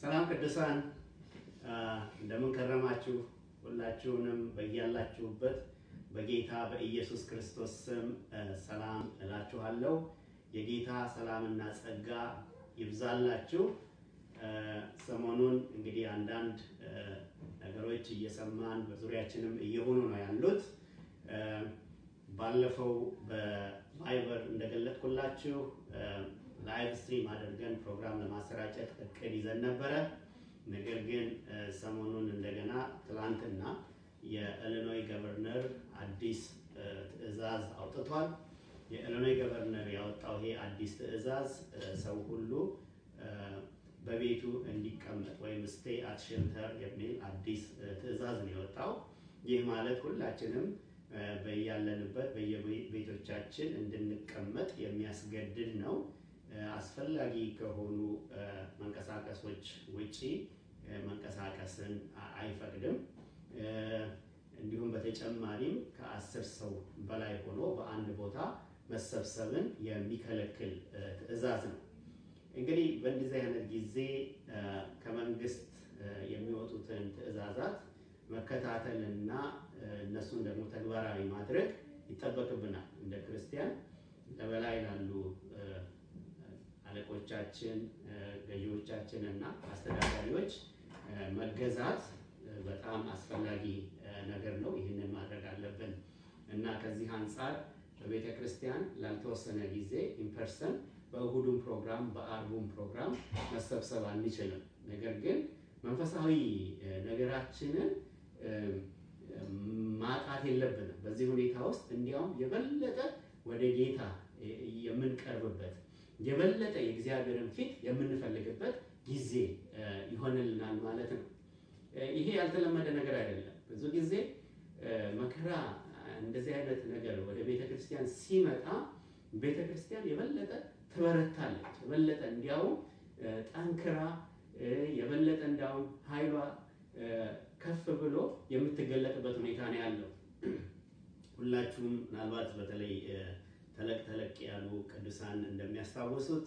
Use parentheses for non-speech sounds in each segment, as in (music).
ሰላም ቅዱሳን እንደምን ከረማችሁ? ሁላችሁንም በያላችሁበት በጌታ በኢየሱስ ክርስቶስ ስም ሰላም እላችኋለሁ። የጌታ ሰላምና ጸጋ ይብዛላችሁ። ሰሞኑን እንግዲህ አንዳንድ ነገሮች እየሰማን በዙሪያችንም እየሆኑ ነው ያሉት። ባለፈው በቫይበር እንደገለጥኩላችሁ live stream አድርገን ፕሮግራም ለማሰራጨት እቅድ ይዘን ነበረ። ነገር ግን ሰሞኑን እንደገና ትላንትና የኢሊኖይ governor አዲስ ትዕዛዝ አውጥቷል። የኢሊኖይ governor ያወጣው ይሄ አዲስ ትዕዛዝ ሰው ሁሉ በቤቱ እንዲቀመጥ ወይም stay at shelter የሚል አዲስ ትዕዛዝ ነው የወጣው። ይህ ማለት ሁላችንም በያለንበት በየቤቶቻችን እንድንቀመጥ የሚያስገድድ ነው። አስፈላጊ ከሆኑ መንቀሳቀሶች ውጪ መንቀሳቀስን አይፈቅድም። እንዲሁም በተጨማሪም ከአስር ሰው በላይ ሆኖ በአንድ ቦታ መሰብሰብን የሚከለክል ትዕዛዝ ነው። እንግዲህ በእንደዚህ አይነት ጊዜ ከመንግስት የሚወጡትን ትዕዛዛት መከታተልና እነሱን ደግሞ ተግባራዊ ማድረግ ይጠበቅብናል። እንደ ክርስቲያን ለበላይ ላሉ አለቆቻችን፣ ገዢዎቻችን እና አስተዳዳሪዎች መገዛት በጣም አስፈላጊ ነገር ነው። ይህንን ማድረግ አለብን እና ከዚህ አንጻር በቤተ ክርስቲያን ላልተወሰነ ጊዜ in person በእሁዱም ፕሮግራም በአርቡም ፕሮግራም መሰብሰብ አንችልም። ነገር ግን መንፈሳዊ ነገራችንን ማጣት የለብንም። በዚህ ሁኔታ ውስጥ እንዲያውም የበለጠ ወደ ጌታ የምንቀርብበት የበለጠ የእግዚአብሔርን ፊት የምንፈልግበት ጊዜ ይሆንልናል ማለት ነው። ይሄ ያልተለመደ ነገር አይደለም። ብዙ ጊዜ መከራ እንደዚህ አይነት ነገር ወደ ቤተ ክርስቲያን ሲመጣ ቤተ ክርስቲያን የበለጠ ትበረታለች። የበለጠ እንዲያውም ጠንክራ የበለጠ እንዲያውም ኃይሏ ከፍ ብሎ የምትገለጥበት ሁኔታ ነው ያለው። (clears throat) ሁላችሁም ምናልባት በተለይ ተለቅ ተለቅ ያሉ ቅዱሳን እንደሚያስታውሱት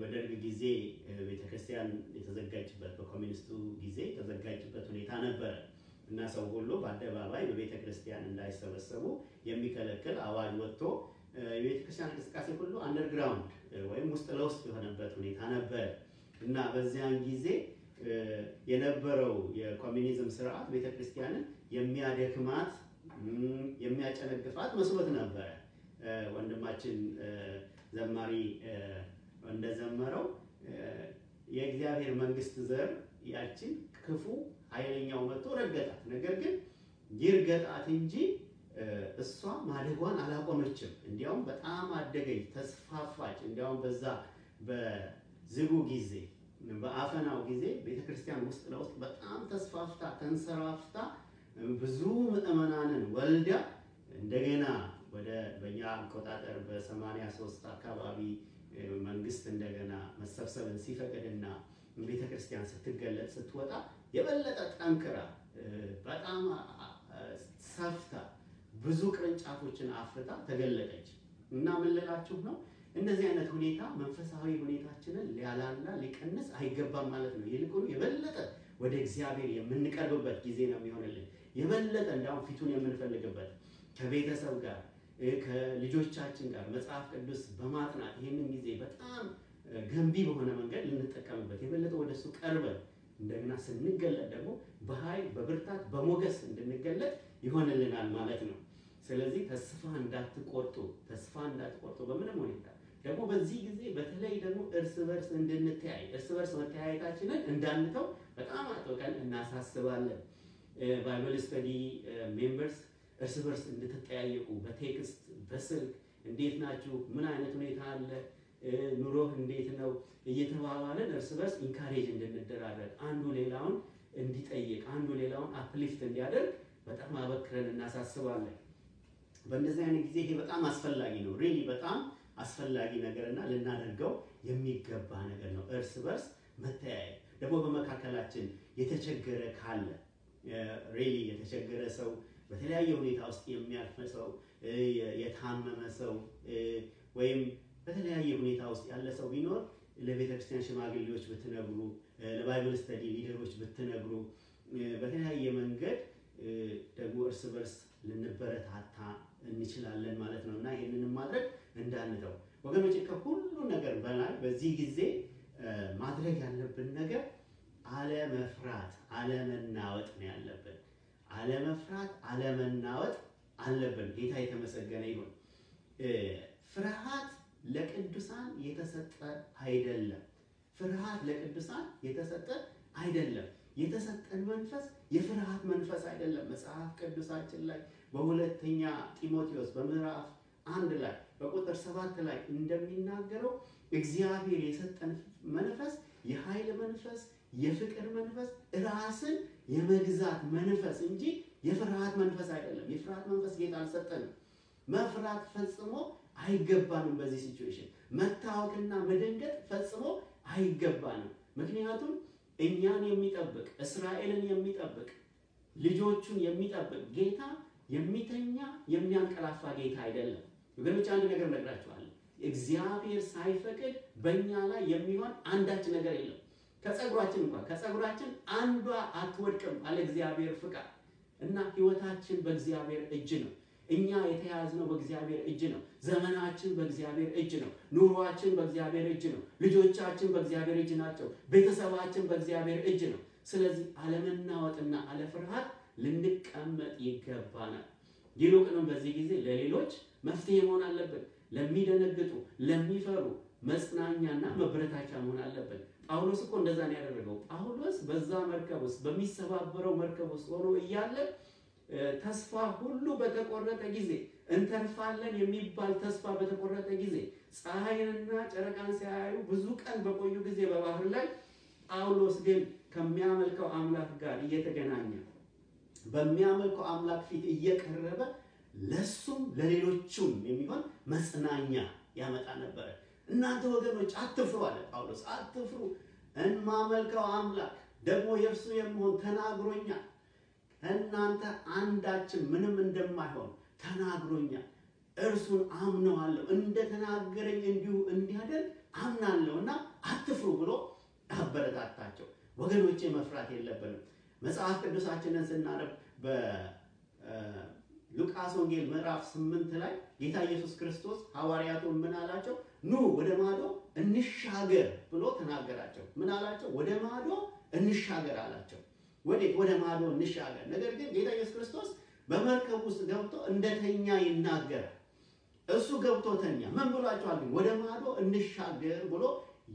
በደርግ ጊዜ ቤተክርስቲያን የተዘጋጅበት በኮሚኒስቱ ጊዜ የተዘጋጅበት ሁኔታ ነበረ እና ሰው ሁሉ በአደባባይ በቤተ ክርስቲያን እንዳይሰበሰቡ የሚከለክል አዋጅ ወጥቶ የቤተ ክርስቲያን እንቅስቃሴ ሁሉ አንደርግራውንድ ወይም ውስጥ ለውስጥ የሆነበት ሁኔታ ነበር እና በዚያን ጊዜ የነበረው የኮሚኒዝም ስርዓት ቤተ ክርስቲያንን የሚያደክማት የሚያጨነግፋት መስሎት ነበረ። ወንድማችን ዘማሪ እንደዘመረው የእግዚአብሔር መንግስት ዘር ያችን ክፉ ኃይለኛው መጥቶ ረገጣት። ነገር ግን ይርገጣት እንጂ እሷ ማደጓን አላቆመችም። እንዲያውም በጣም አደገች፣ ተስፋፋች። እንዲያውም በዛ በዝጉ ጊዜ በአፈናው ጊዜ ቤተክርስቲያን ውስጥ ለውስጥ በጣም ተስፋፍታ ተንሰራፍታ ብዙ ምዕመናንን ወልዳ እንደገና ወደ በእኛ አቆጣጠር በሰማንያ ሶስት አካባቢ መንግስት እንደገና መሰብሰብን ሲፈቅድና ቤተክርስቲያን ስትገለጥ ስትወጣ የበለጠ ጠንክራ በጣም ሰፍታ ብዙ ቅርንጫፎችን አፍርታ ተገለጠች እና ምን ልላችሁ ነው? እንደዚህ አይነት ሁኔታ መንፈሳዊ ሁኔታችንን ሊያላላ ሊቀንስ አይገባም ማለት ነው። ይልቁኑ የበለጠ ወደ እግዚአብሔር የምንቀርብበት ጊዜ ነው የሚሆንልን። የበለጠ እንዲያውም ፊቱን የምንፈልግበት ከቤተሰብ ጋር ከልጆቻችን ጋር መጽሐፍ ቅዱስ በማጥናት ይህንን ጊዜ በጣም ገንቢ በሆነ መንገድ ልንጠቀምበት የበለጠ ወደሱ ቀርበን እንደገና ስንገለጥ ደግሞ በኃይል በብርታት በሞገስ እንድንገለጥ ይሆንልናል ማለት ነው። ስለዚህ ተስፋ እንዳትቆርጡ ተስፋ እንዳትቆርጡ በምንም ሁኔታ ደግሞ በዚህ ጊዜ በተለይ ደግሞ እርስ በርስ እንድንተያይ እርስ በርስ መተያየታችንን እንዳንተው በጣም አጥብቀን እናሳስባለን። Bible study members እርስ በርስ እንድትጠያየቁ በ text በስልክ እንዴት ናችሁ? ምን አይነት ሁኔታ አለ? ኑሮህ እንዴት ነው? እየተባባለን እርስ በርስ encourage እንድንደራረግ አንዱ ሌላውን እንዲጠይቅ አንዱ ሌላውን uplift እንዲያደርግ በጣም አበክረን እናሳስባለን። በእንደዚህ አይነት ጊዜ ይሄ በጣም አስፈላጊ ነው። really በጣም አስፈላጊ ነገርና ልናደርገው የሚገባ ነገር ነው። እርስ በርስ መተያየት ደግሞ በመካከላችን የተቸገረ ካለ really የተቸገረ ሰው በተለያየ ሁኔታ ውስጥ የሚያልፍ ሰው የታመመ ሰው ወይም በተለያየ ሁኔታ ውስጥ ያለ ሰው ቢኖር ለቤተ ክርስቲያን ሽማግሌዎች ብትነግሩ፣ ለ Bible study leader ኦች ብትነግሩ፣ በተለያየ መንገድ ደግሞ እርስ በርስ ልንበረታታ እንችላለን ማለት ነው። እና ይህንንም ማድረግ እንዳንተው። ወገኖች፣ ከሁሉ ነገር በላይ በዚህ ጊዜ ማድረግ ያለብን ነገር አለመፍራት፣ አለመናወጥ ነው ያለብን። አለመፍራት፣ አለመናወጥ አለብን። ጌታ የተመሰገነ ይሁን። ፍርሃት ለቅዱሳን የተሰጠ አይደለም። ፍርሃት ለቅዱሳን የተሰጠ አይደለም። የተሰጠን መንፈስ የፍርሃት መንፈስ አይደለም። መጽሐፍ ቅዱሳችን ላይ በሁለተኛ ጢሞቴዎስ በምዕራፍ አንድ ላይ በቁጥር ሰባት ላይ እንደሚናገረው እግዚአብሔር የሰጠን መንፈስ የኃይል መንፈስ፣ የፍቅር መንፈስ፣ ራስን የመግዛት መንፈስ እንጂ የፍርሃት መንፈስ አይደለም። የፍርሃት መንፈስ ጌታ አልሰጠንም። መፍራት ፈጽሞ አይገባንም። በዚህ ሲቹዌሽን መታወክና መደንገጥ ፈጽሞ አይገባንም። ምክንያቱም እኛን የሚጠብቅ እስራኤልን የሚጠብቅ ልጆቹን የሚጠብቅ ጌታ የሚተኛ የሚያንቀላፋ ጌታ አይደለም። ወገኖች አንድ ነገር እነግራችኋለሁ። እግዚአብሔር ሳይፈቅድ በእኛ ላይ የሚሆን አንዳች ነገር የለም። ከፀጉራችን እንኳን ከፀጉራችን አንዷ አትወድቅም አለ እግዚአብሔር ፍቃድ እና ህይወታችን በእግዚአብሔር እጅ ነው። እኛ የተያዝነው በእግዚአብሔር እጅ ነው። ዘመናችን በእግዚአብሔር እጅ ነው። ኑሯችን በእግዚአብሔር እጅ ነው። ልጆቻችን በእግዚአብሔር እጅ ናቸው። ቤተሰባችን በእግዚአብሔር እጅ ነው። ስለዚህ አለመናወጥና አለፍርሃት ልንቀመጥ ይገባናል። ይልቁንም በዚህ ጊዜ ለሌሎች መፍትሄ መሆን አለብን። ለሚደነግጡ፣ ለሚፈሩ መጽናኛና መበረታቻ መሆን አለብን። ጳውሎስ እኮ እንደዛ ነው ያደረገው። ጳውሎስ በዛ መርከብ ውስጥ በሚሰባበረው መርከብ ውስጥ ሆኖ እያለ ተስፋ ሁሉ በተቆረጠ ጊዜ እንተርፋለን የሚባል ተስፋ በተቆረጠ ጊዜ ፀሐይንና ጨረቃን ሲያዩ ብዙ ቀን በቆዩ ጊዜ በባህር ላይ ጳውሎስ ግን ከሚያመልከው አምላክ ጋር እየተገናኘ በሚያመልከው አምላክ ፊት እየቀረበ ለሱም ለሌሎቹም የሚሆን መጽናኛ ያመጣ ነበረ። እናንተ ወገኖች አትፍሩ አለ ጳውሎስ፣ አትፍሩ። እንማመልከው አምላክ ደግሞ የእርሱ የመሆን ተናግሮኛል እናንተ አንዳችን ምንም እንደማይሆን ተናግሮኛል። እርሱን አምነዋለሁ፣ እንደተናገረኝ እንዲሁ እንዲያደርግ አምናለሁ እና አትፍሩ ብሎ አበረታታቸው። ወገኖቼ መፍራት የለብንም። መጽሐፍ ቅዱሳችንን ስናነብ በሉቃስ ወንጌል ምዕራፍ ስምንት ላይ ጌታ ኢየሱስ ክርስቶስ ሐዋርያቱን ምን አላቸው? ኑ ወደ ማዶ እንሻገር ብሎ ተናገራቸው። ምን አላቸው? ወደ ማዶ እንሻገር አላቸው። ወዴት? ወደ ማዶ እንሻገር። ነገር ግን ጌታ ኢየሱስ ክርስቶስ በመርከብ ውስጥ ገብቶ እንደተኛ ይናገራል። እሱ ገብቶ ተኛ። ምን ብሏቸዋል? ወደ ማዶ እንሻገር ብሎ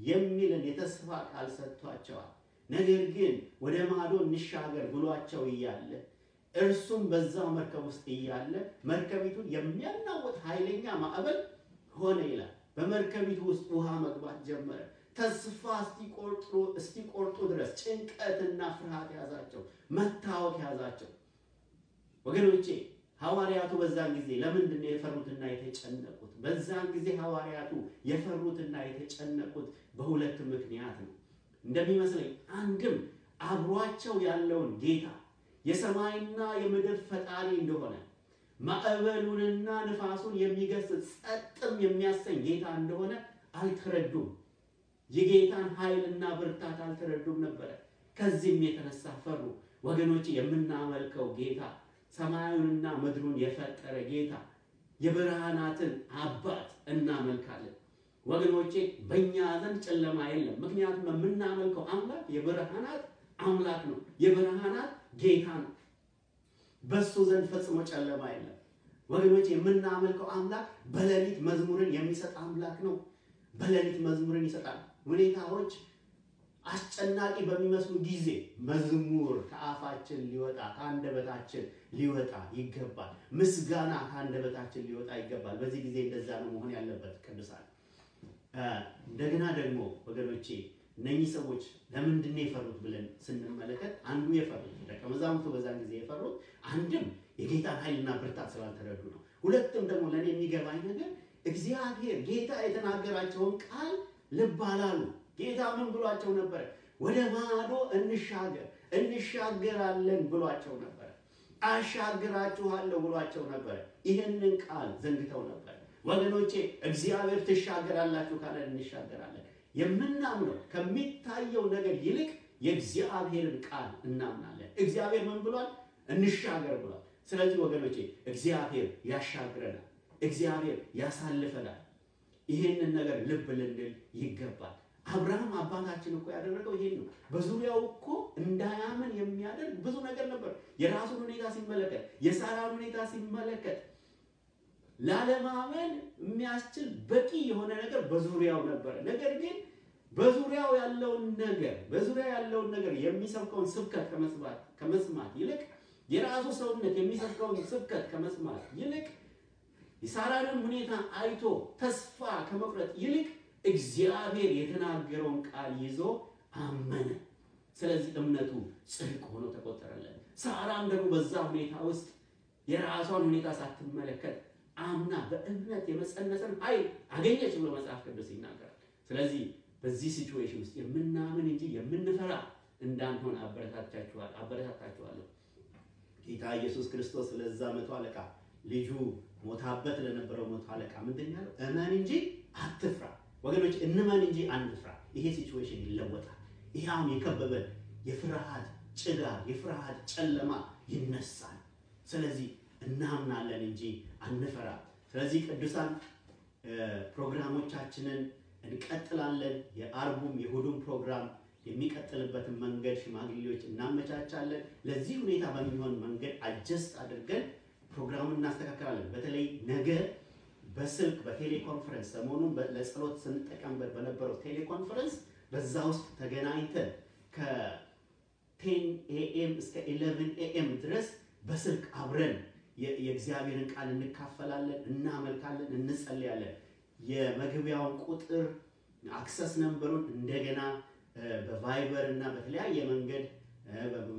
የሚልን የተስፋ ቃል ሰጥቷቸዋል። ነገር ግን ወደ ማዶ እንሻገር ብሏቸው እያለ እርሱም በዛው መርከብ ውስጥ እያለ መርከቢቱን የሚያናውጥ ኃይለኛ ማዕበል ሆነ ይላል። በመርከቢቱ ውስጥ ውሃ መግባት ጀመረ። ተስፋ እስቲቆርጡ ድረስ ጭንቀትና ፍርሃት ያዛቸው፣ መታወክ ያዛቸው። ወገኖቼ ሐዋርያቱ በዛን ጊዜ ለምንድን ነው የፈሩትና የተጨነቁት? በዛን ጊዜ ሐዋርያቱ የፈሩትና የተጨነቁት በሁለት ምክንያት ነው እንደሚመስለኝ። አንድም አብሯቸው ያለውን ጌታ የሰማይና የምድር ፈጣሪ እንደሆነ ማዕበሉንና ንፋሱን የሚገስጽ ጸጥም የሚያሰኝ ጌታ እንደሆነ አልተረዱም። የጌታን ኃይልና ብርታት አልተረዱም ነበረ። ከዚህም የተነሳ ፈሩ። ወገኖች የምናመልከው ጌታ ሰማዩንና ምድሩን የፈጠረ ጌታ የብርሃናትን አባት እናመልካለን። ወገኖቼ በእኛ ዘንድ ጨለማ የለም። ምክንያቱም የምናመልከው አምላክ የብርሃናት አምላክ ነው። የብርሃናት ጌታ ነው። በሱ ዘንድ ፈጽሞ ጨለማ የለም። ወገኖች የምናመልከው አምላክ በሌሊት መዝሙርን የሚሰጥ አምላክ ነው። በሌሊት መዝሙርን ይሰጣል። ሁኔታዎች አስጨናቂ በሚመስሉ ጊዜ መዝሙር ከአፋችን ሊወጣ ከአንደበታችን ሊወጣ ይገባል። ምስጋና ከአንደበታችን ሊወጣ ይገባል። በዚህ ጊዜ እንደዛ ነው መሆን ያለበት ቅዱሳን። እንደገና ደግሞ ወገኖቼ እነኚህ ሰዎች ለምንድን ነው የፈሩት ብለን ስንመለከት አንዱ የፈሩት ደቀ መዛሙርቱ በዛን ጊዜ የፈሩት አንድም የጌታን ኃይልና ብርታት ስላልተረዱ ነው። ሁለትም ደግሞ ለእኔ የሚገባኝ ነገር እግዚአብሔር ጌታ የተናገራቸውን ቃል ልብ አላሉ። ጌታ ምን ብሏቸው ነበረ? ወደ ማዶ እንሻገር እንሻገራለን ብሏቸው ነበረ። አሻግራችኋለሁ ብሏቸው ነበረ። ይህንን ቃል ዘንግተው ነበረ። ወገኖቼ እግዚአብሔር ትሻገራላችሁ ካለን እንሻገራለን። የምናምነው ከሚታየው ነገር ይልቅ የእግዚአብሔርን ቃል እናምናለን። እግዚአብሔር ምን ብሏል? እንሻገር ብሏል። ስለዚህ ወገኖቼ እግዚአብሔር ያሻግረናል፣ እግዚአብሔር ያሳልፈናል። ይህንን ነገር ልብ ልንል ይገባል። አብርሃም አባታችን እኮ ያደረገው ይሄን ነው። በዙሪያው እኮ እንዳያምን የሚያደርግ ብዙ ነገር ነበር። የራሱን ሁኔታ ሲመለከት፣ የሳራን ሁኔታ ሲመለከት ላለማመን የሚያስችል በቂ የሆነ ነገር በዙሪያው ነበረ። ነገር ግን በዙሪያው ያለውን ነገር በዙሪያው ያለውን ነገር የሚሰብከውን ስብከት ከመስማት ከመስማት ይልቅ የራሱ ሰውነት የሚሰብከውን ስብከት ከመስማት ይልቅ የሳራንን ሁኔታ አይቶ ተስፋ ከመቁረጥ ይልቅ እግዚአብሔር የተናገረውን ቃል ይዞ አመነ። ስለዚህ እምነቱ ጽድቅ ሆኖ ተቆጠረለት። ሳራም ደግሞ በዛ ሁኔታ ውስጥ የራሷን ሁኔታ ሳትመለከት አምና በእምነት የመጸነሰን ኃይል አገኘች ብሎ መጽሐፍ ቅዱስ ይናገራል። ስለዚህ በዚህ ሲቹዌሽን ውስጥ የምናምን እንጂ የምንፈራ እንዳንሆን አበረታታችኋለሁ። ጌታ ኢየሱስ ክርስቶስ ለዛ መቶ አለቃ ልጁ ሞታበት ለነበረው መቶ አለቃ ምንድን ያለው? እመን እንጂ አትፍራ። ወገኖች እንመን እንጂ አንፍራ። ይሄ ሲቹዌሽን ይለወጣል። ይሄ የከበበን የፍርሃት ጭጋግ፣ የፍርሃት ጨለማ ይነሳል። ስለዚህ እናምናለን እንጂ አንፈራ። ስለዚህ ቅዱሳን ፕሮግራሞቻችንን እንቀጥላለን። የአርቡም የእሑዱም ፕሮግራም የሚቀጥልበትን መንገድ ሽማግሌዎች እናመቻቻለን። ለዚህ ሁኔታ በሚሆን መንገድ adjust አድርገን ፕሮግራሙን እናስተካክላለን። በተለይ ነገ በስልክ በ teleconference ሰሞኑን ለጸሎት ስንጠቀምበት በነበረው teleconference በዛ ውስጥ ተገናኝተን ከ ten AM እስከ eleven AM ድረስ በስልክ አብረን የእግዚአብሔርን ቃል እንካፈላለን፣ እናመልካለን፣ እንጸልያለን። የመግቢያውን ቁጥር access number ኡን እንደገና በ Viber እና በተለያየ መንገድ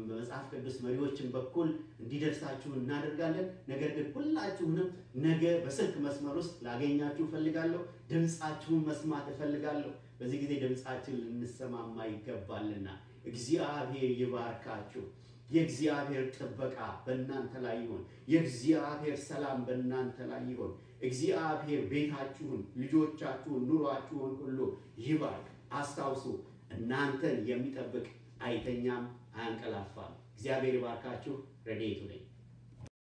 በመጽሐፍ ቅዱስ መሪዎችን በኩል እንዲደርሳችሁ እናደርጋለን። ነገር ግን ሁላችሁንም ነገ በስልክ መስመር ውስጥ ላገኛችሁ እፈልጋለሁ። ድምፃችሁን መስማት እፈልጋለሁ። በዚህ ጊዜ ድምፃችን ልንሰማማ ይገባልና እግዚአብሔር ይባርካችሁ። የእግዚአብሔር ጥበቃ በእናንተ ላይ ይሆን። የእግዚአብሔር ሰላም በእናንተ ላይ ይሆን። እግዚአብሔር ቤታችሁን፣ ልጆቻችሁን፣ ኑሯችሁን ሁሉ ይባርክ። አስታውሱ፣ እናንተን የሚጠብቅ አይተኛም፣ አያንቀላፋም። እግዚአብሔር ይባርካችሁ። ረድኤቱ ነኝ።